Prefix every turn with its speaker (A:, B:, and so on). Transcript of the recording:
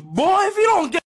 A: Boy, if you don't get